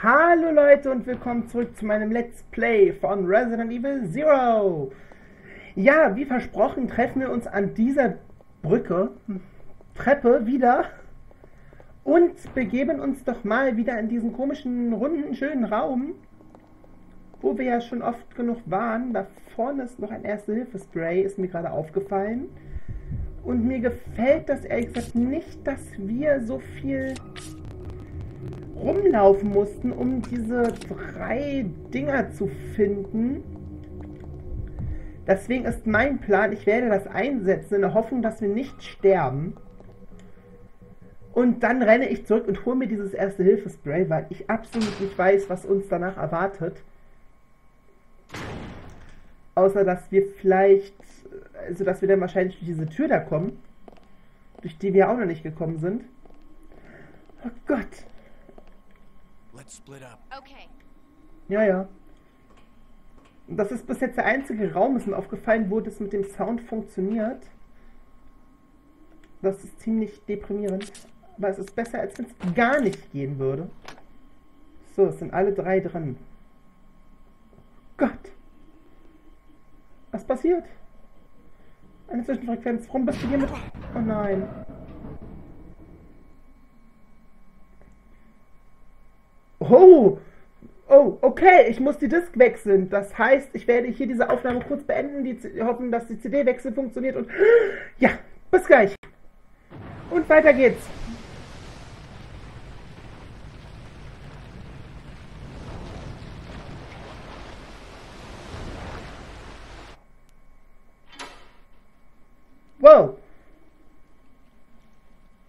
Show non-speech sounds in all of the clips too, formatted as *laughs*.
Hallo Leute und willkommen zurück zu meinem Let's Play von Resident Evil Zero. Ja, wie versprochen treffen wir uns an dieser Brücke, Treppe wieder und begeben uns doch mal wieder in diesen komischen, runden, schönen Raum, wo wir ja schon oft genug waren. Da vorne ist noch ein Erste-Hilfe-Spray, ist mir gerade aufgefallen. Und mir gefällt das ehrlich gesagt nicht, dass wir so viel rumlaufen mussten, um diese drei Dinger zu finden. Deswegen ist mein Plan, ich werde das einsetzen in der Hoffnung, dass wir nicht sterben. Und dann renne ich zurück und hole mir dieses Erste-Hilfe-Spray, weil ich absolut nicht weiß, was uns danach erwartet. Außer, dass wir vielleicht, also dass wir dann wahrscheinlich durch diese Tür da kommen, durch die wir auch noch nicht gekommen sind. Oh Gott, Let's split up. Okay. Ja, ja. Das ist bis jetzt der einzige Raum, ist mir aufgefallen, wo das mit dem Sound funktioniert. Das ist ziemlich deprimierend. Aber es ist besser, als wenn es gar nicht gehen würde. So, es sind alle drei drin. Gott. Was passiert? Eine Zwischenfrequenz. Warum bist du hier mit... Oh nein. Oh! Oh, okay, ich muss die Disk wechseln. Das heißt, ich werde hier diese Aufnahme kurz beenden, die hoffen, dass die CD-Wechsel funktioniert und ja, bis gleich. Und weiter geht's. Wow.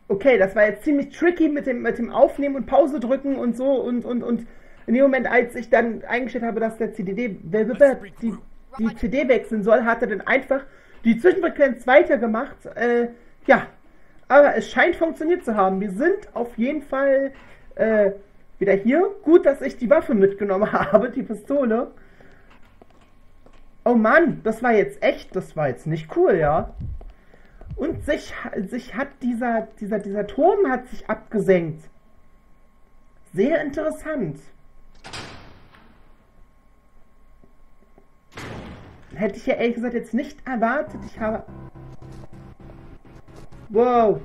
Okay, das war jetzt ziemlich tricky mit dem, mit dem Aufnehmen und Pause drücken und so und, und, und in dem Moment, als ich dann eingestellt habe, dass der CDD, die, die CD wechseln soll, hat er dann einfach die Zwischenfrequenz weitergemacht. Äh, ja, aber es scheint funktioniert zu haben. Wir sind auf jeden Fall äh, wieder hier. Gut, dass ich die Waffe mitgenommen *laughs* habe, die Pistole. Oh Mann, das war jetzt echt, das war jetzt nicht cool, ja. Und sich, sich hat dieser, dieser, dieser Turm hat sich abgesenkt. Sehr interessant. Hätte ich ja ehrlich gesagt jetzt nicht erwartet. Ich habe. Wow.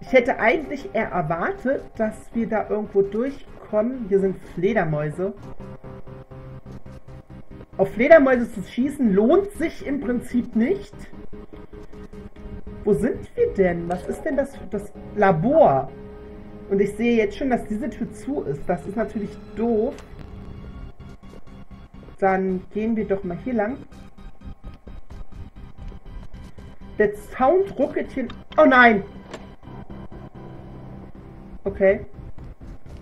Ich hätte eigentlich eher erwartet, dass wir da irgendwo durchkommen. Hier sind Fledermäuse. Auf Fledermäuse zu schießen lohnt sich im Prinzip nicht. Wo sind wir denn? Was ist denn das, das Labor? Und ich sehe jetzt schon, dass diese Tür zu ist. Das ist natürlich doof. Dann gehen wir doch mal hier lang. Der Sound ruckelt hier. Oh nein! Okay.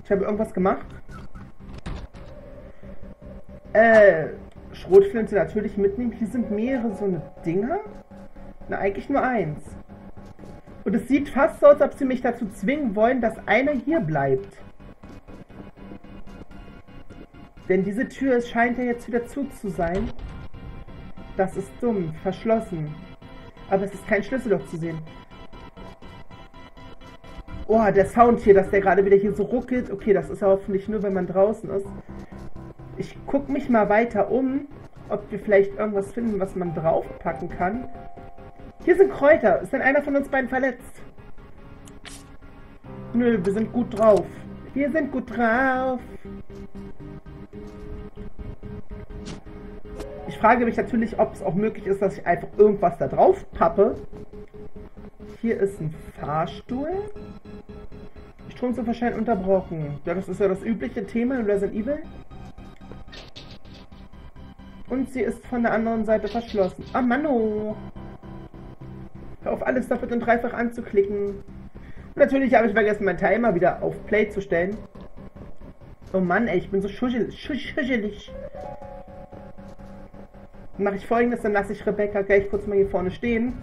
Ich habe irgendwas gemacht. Äh, Schrotflinte natürlich mitnehmen. Hier sind mehrere so eine Dinger. Na, eigentlich nur eins. Und es sieht fast so aus, als ob sie mich dazu zwingen wollen, dass einer hier bleibt. Denn diese Tür scheint ja jetzt wieder zu zu sein. Das ist dumm, verschlossen. Aber es ist kein Schlüsselloch zu sehen. Oh, der Sound hier, dass der gerade wieder hier so ruckelt. Okay, das ist ja hoffentlich nur, wenn man draußen ist. Ich guck mich mal weiter um, ob wir vielleicht irgendwas finden, was man draufpacken kann. Hier sind Kräuter. Ist denn einer von uns beiden verletzt? Nö, wir sind gut drauf. Wir sind gut drauf. Ich frage mich natürlich, ob es auch möglich ist, dass ich einfach irgendwas da drauf pappe. Hier ist ein Fahrstuhl. Scheint unterbrochen. Ja, das ist ja das übliche Thema in Resident Evil. Und sie ist von der anderen Seite verschlossen. Ah, Mano! Auf, alles doppelt und dreifach anzuklicken. Natürlich habe ich vergessen, meinen Timer wieder auf Play zu stellen. Oh Mann, ey, ich bin so schuschelig. schuschelig. Mache ich folgendes, dann lasse ich Rebecca gleich kurz mal hier vorne stehen.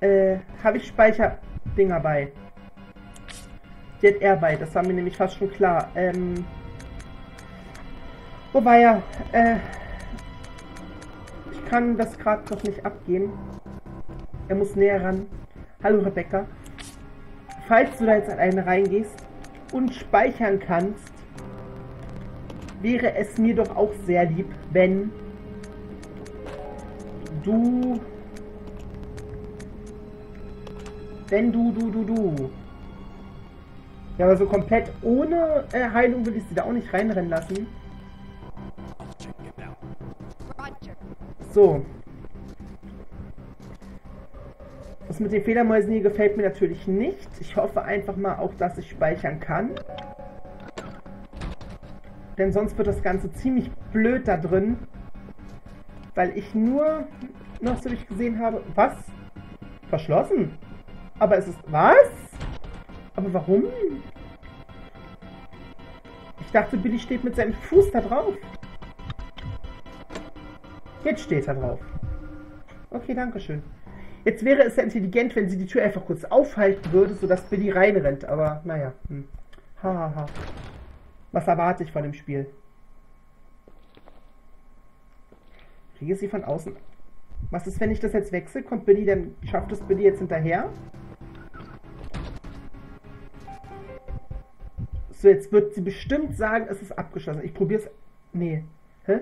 Äh, habe ich Speicherdinger bei. Die hat er bei, das war mir nämlich fast schon klar. Ähm, wo war er? Äh, ich kann das gerade noch nicht abgehen. Er muss näher ran. Hallo Rebecca. Falls du da jetzt an einen reingehst, und speichern kannst, wäre es mir doch auch sehr lieb, wenn du wenn du, du, du, du. Ja, aber so komplett ohne äh, Heilung will ich sie da auch nicht reinrennen lassen. So. Das mit den Federmäusen hier gefällt mir natürlich nicht. Ich hoffe einfach mal auch, dass ich speichern kann. Denn sonst wird das Ganze ziemlich blöd da drin. Weil ich nur noch so wie ich gesehen habe. Was? Verschlossen? Aber es ist. Was? Aber warum? Ich dachte, Billy steht mit seinem Fuß da drauf. Jetzt steht er drauf. Okay, danke schön. Jetzt wäre es ja intelligent, wenn sie die Tür einfach kurz aufhalten würde, sodass Billy reinrennt. Aber naja. Hm. Ha, ha. Was erwarte ich von dem Spiel? Kriege sie von außen? Was ist, wenn ich das jetzt wechsle? Kommt Billy dann, schafft es Billy jetzt hinterher? So, jetzt wird sie bestimmt sagen, es ist abgeschlossen. Ich probiere es. Nee. Hä?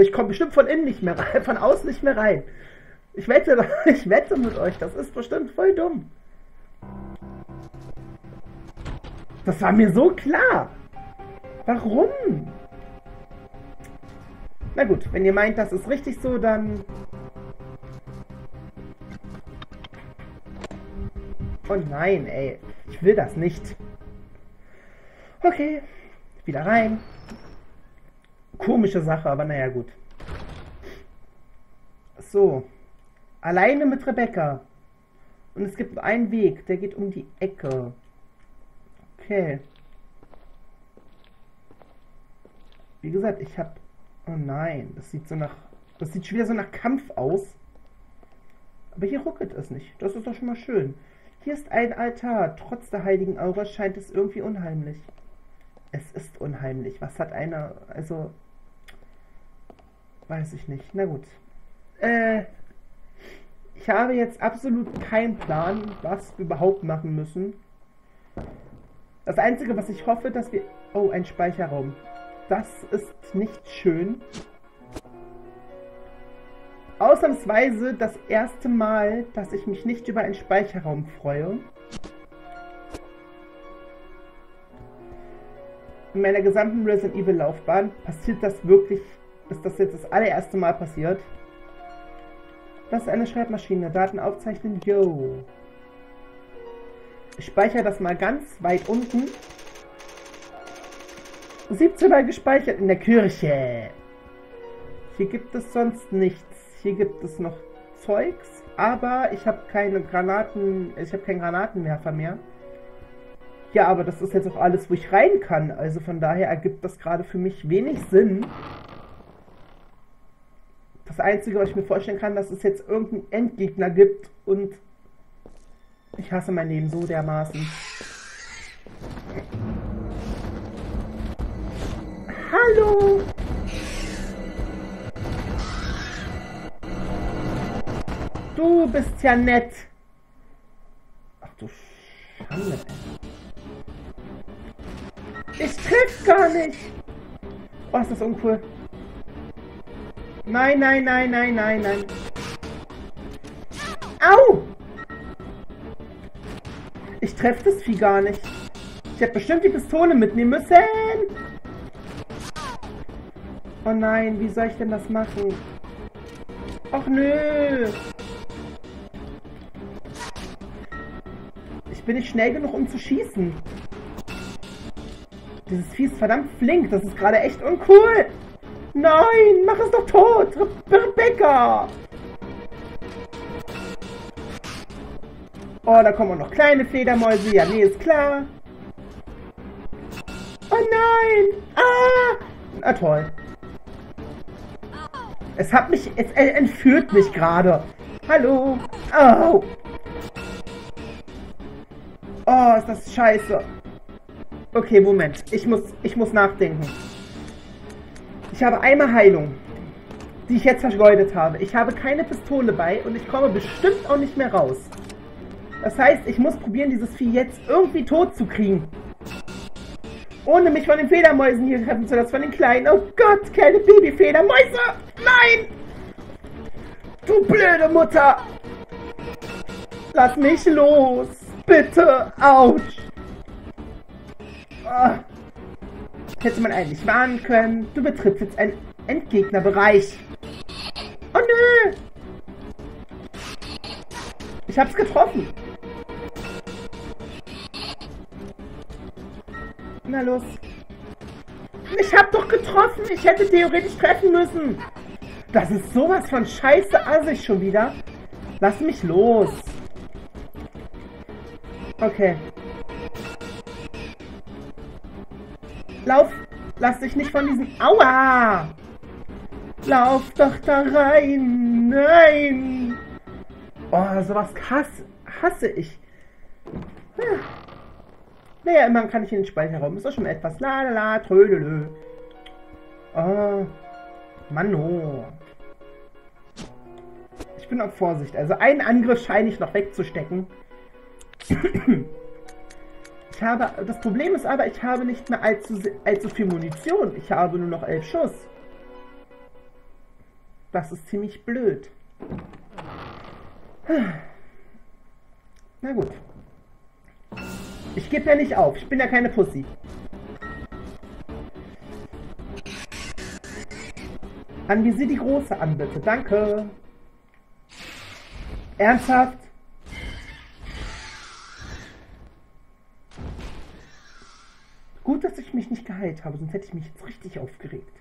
Ich komme bestimmt von innen nicht mehr *laughs* rein, von außen nicht mehr rein. Ich wette, *laughs* ich wette mit euch, das ist bestimmt voll dumm. Das war mir so klar. Warum? Na gut, wenn ihr meint, das ist richtig so, dann... Oh nein, ey. Ich will das nicht. Okay, wieder rein. Komische Sache, aber naja, gut. So. Alleine mit Rebecca. Und es gibt einen Weg, der geht um die Ecke. Okay. Wie gesagt, ich habe... Oh nein, das sieht so nach... Das sieht schon wieder so nach Kampf aus. Aber hier ruckelt es nicht. Das ist doch schon mal schön. Hier ist ein Altar. Trotz der heiligen Aura scheint es irgendwie unheimlich. Es ist unheimlich. Was hat einer... Also... Weiß ich nicht. Na gut. Äh... Ich habe jetzt absolut keinen Plan, was wir überhaupt machen müssen. Das Einzige, was ich hoffe, dass wir... Oh, ein Speicherraum. Das ist nicht schön. Ausnahmsweise das erste Mal, dass ich mich nicht über einen Speicherraum freue. In meiner gesamten Resident Evil Laufbahn passiert das wirklich, ist das jetzt das allererste Mal passiert. Das ist eine Schreibmaschine, Daten aufzeichnen, yo. Ich speichere das mal ganz weit unten. 17 Mal gespeichert in der Kirche. Hier gibt es sonst nichts. Hier gibt es noch Zeugs, aber ich habe keine Granaten, ich habe keinen Granatenwerfer mehr. Ja, aber das ist jetzt auch alles, wo ich rein kann. Also von daher ergibt das gerade für mich wenig Sinn. Das Einzige, was ich mir vorstellen kann, dass es jetzt irgendeinen Endgegner gibt und ich hasse mein Leben so dermaßen. Hallo! Du bist ja nett. Ach du Schande. Ich triff gar nicht. Oh, ist das uncool. Nein, nein, nein, nein, nein, nein. Au! Ich treffe das Vieh gar nicht. Ich hätte bestimmt die Pistole mitnehmen müssen. Oh nein, wie soll ich denn das machen? Och nö. Ich bin nicht schnell genug, um zu schießen. Dieses Vieh ist verdammt flink. Das ist gerade echt uncool. Nein, mach es doch tot. Re Rebecca. Oh, da kommen auch noch kleine Fledermäuse. Ja, nee, ist klar. Oh nein. Ah. Na toll. Es hat mich, es entführt mich gerade. Hallo. Oh. Oh, ist das scheiße. Okay, Moment. Ich muss, ich muss nachdenken. Ich habe einmal Heilung, die ich jetzt vergeudet habe. Ich habe keine Pistole bei und ich komme bestimmt auch nicht mehr raus. Das heißt, ich muss probieren, dieses Vieh jetzt irgendwie tot zu kriegen. Ohne mich von den Fledermäusen hier treffen zu lassen, von den kleinen. Oh Gott, kleine Babyfledermäuse! Nein! Du blöde Mutter! Lass mich los! Bitte! Autsch! Ah. Hätte man eigentlich warnen können. Du betrittst jetzt einen Endgegnerbereich. Oh nö! Ich hab's getroffen. Na los. Ich hab doch getroffen. Ich hätte theoretisch treffen müssen. Das ist sowas von scheiße assig schon wieder. Lass mich los. Okay. Lass dich nicht von diesen... Aua! Lauf doch da rein. Nein. Oh, sowas hasse, hasse ich. Hm. Naja, immerhin kann ich in den Speicherraum. Ist doch schon etwas. La la la, trödelö. Oh. Mann, oh. Ich bin auf Vorsicht. Also einen Angriff scheine ich noch wegzustecken. *clears throat* Habe, das Problem ist aber, ich habe nicht mehr allzu, allzu viel Munition. Ich habe nur noch elf Schuss. Das ist ziemlich blöd. Na gut. Ich gebe ja nicht auf. Ich bin ja keine Pussy. Anvisier die Große an, bitte. Danke. Ernsthaft? Gut, dass ich mich nicht geheilt habe, sonst hätte ich mich jetzt richtig aufgeregt.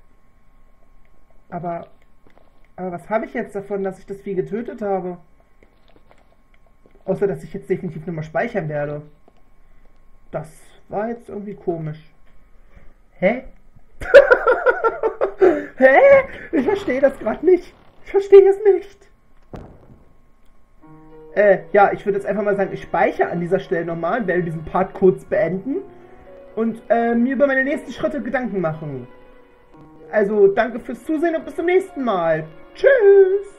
Aber, aber was habe ich jetzt davon, dass ich das Vieh getötet habe? Außer, dass ich jetzt definitiv nochmal speichern werde. Das war jetzt irgendwie komisch. Hä? *laughs* Hä? Ich verstehe das gerade nicht. Ich verstehe es nicht. Äh, ja, ich würde jetzt einfach mal sagen, ich speichere an dieser Stelle nochmal, werde diesen Part kurz beenden und äh, mir über meine nächsten Schritte Gedanken machen. Also, danke fürs Zusehen und bis zum nächsten Mal. Tschüss!